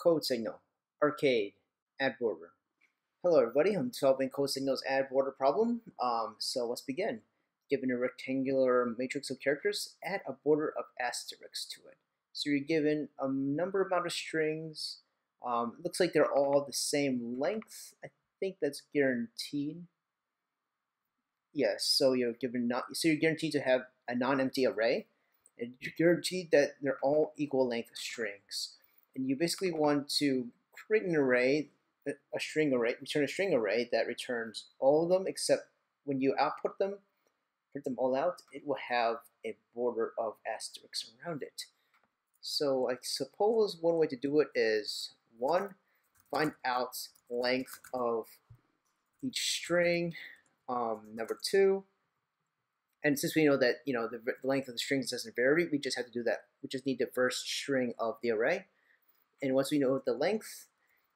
code signal, arcade, add border. Hello everybody, I'm solving code signal's add border problem. Um, so let's begin. Given a rectangular matrix of characters, add a border of asterisks to it. So you're given a number amount of strings. Um, looks like they're all the same length. I think that's guaranteed. Yes, so you're given not so you're guaranteed to have a non-empty array, and you're guaranteed that they're all equal length strings and you basically want to create an array, a string array, return a string array that returns all of them except when you output them, print them all out, it will have a border of asterisks around it. So I suppose one way to do it is one, find out length of each string. Um, number two, and since we know that you know the, the length of the strings doesn't vary, we just have to do that. We just need the first string of the array. And once we know the length,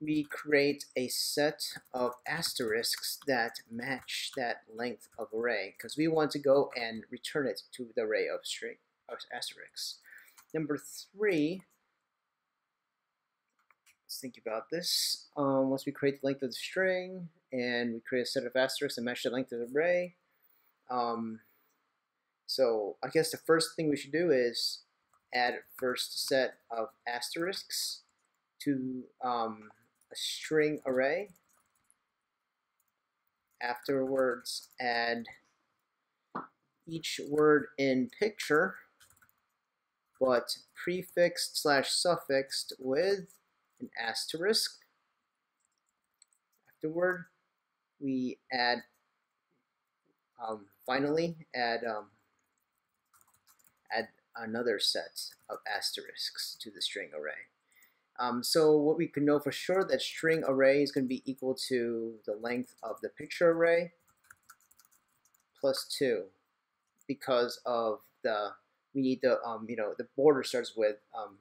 we create a set of asterisks that match that length of array because we want to go and return it to the array of string of asterisks. Number three, let's think about this. Um, once we create the length of the string and we create a set of asterisks and match the length of the array, um, so I guess the first thing we should do is add first set of asterisks to um, a string array. Afterwards, add each word in picture, but prefixed slash suffixed with an asterisk. Afterward, we add, um, finally, add, um, add another set of asterisks to the string array. Um, so what we can know for sure that string array is going to be equal to the length of the picture array plus 2 because of the we need the um, you know the border starts with um,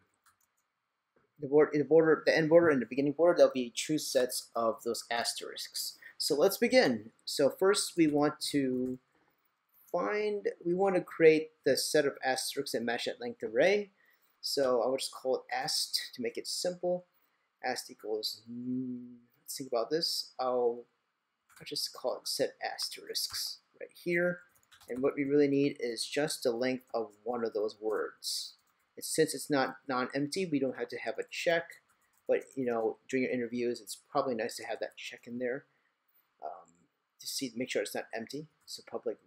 the border the border the end border and the beginning border there'll be two sets of those asterisks. So let's begin. So first we want to find we want to create the set of asterisks that match that length array so I will just call it ast to make it simple. ast equals, let's think about this. I'll, I'll just call it set asterisks right here. And what we really need is just the length of one of those words. And since it's not non-empty, we don't have to have a check. But you know, during your interviews, it's probably nice to have that check in there um, to see, make sure it's not empty. So public.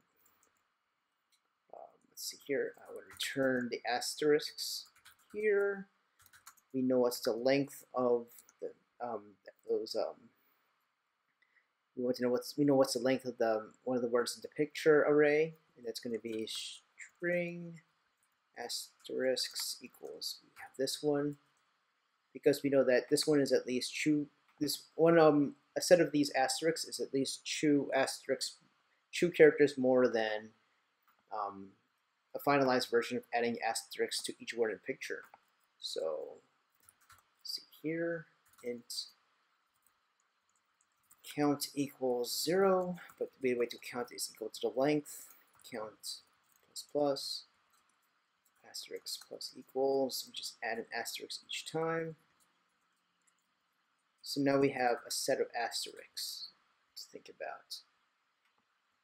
Um, let's see here. I would return the asterisks here. We know what's the length of the, um, those. Um, we want to know what's we know what's the length of the one of the words in the picture array, and that's going to be string asterisks equals. We have this one because we know that this one is at least true. This one um a set of these asterisks is at least two asterisks, two characters more than um, a finalized version of adding asterisks to each word in picture. So, see here, int count equals zero, but the way to count is equal to the length, count plus plus, asterisk plus equals, we just add an asterisk each time. So now we have a set of asterisks to think about.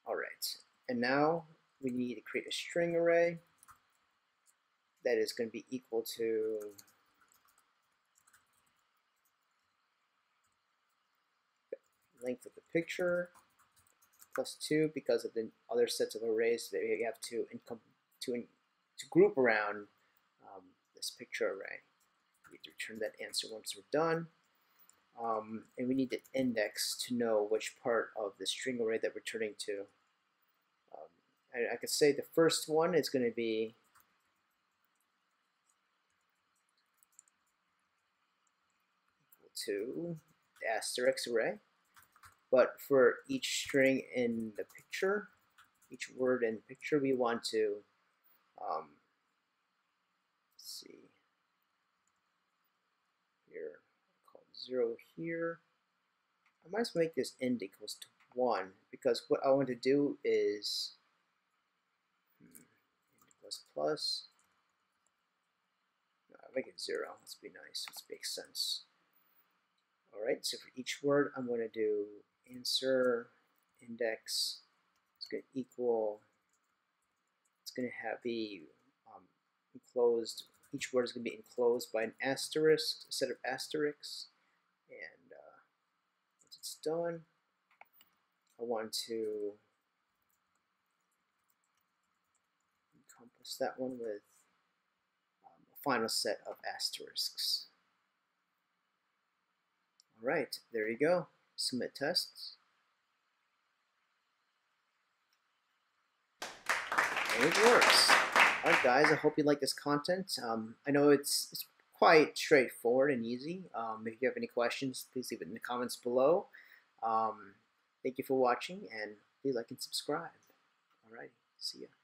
All right, and now we need to create a string array that is going to be equal to length of the picture plus 2 because of the other sets of arrays that we have to income to, in, to group around um, this picture array. We need to return that answer once we're done. Um, and we need the index to know which part of the string array that we're turning to I, I could say the first one is going to be equal to the asterisk array. But for each string in the picture, each word in picture, we want to um, see here, zero here. I might as well make this end equals to one because what I want to do is plus plus. Make it zero. Let's be nice. Let's make sense. All right, so for each word, I'm going to do answer index. It's going to equal, it's going to have be um, enclosed, each word is going to be enclosed by an asterisk, a set of asterisks. And uh, once it's done, I want to that one with um, a final set of asterisks. All right, there you go. Submit tests. And it works. All right, guys, I hope you like this content. Um, I know it's, it's quite straightforward and easy. Um, if you have any questions, please leave it in the comments below. Um, thank you for watching, and please like and subscribe. All right, see ya.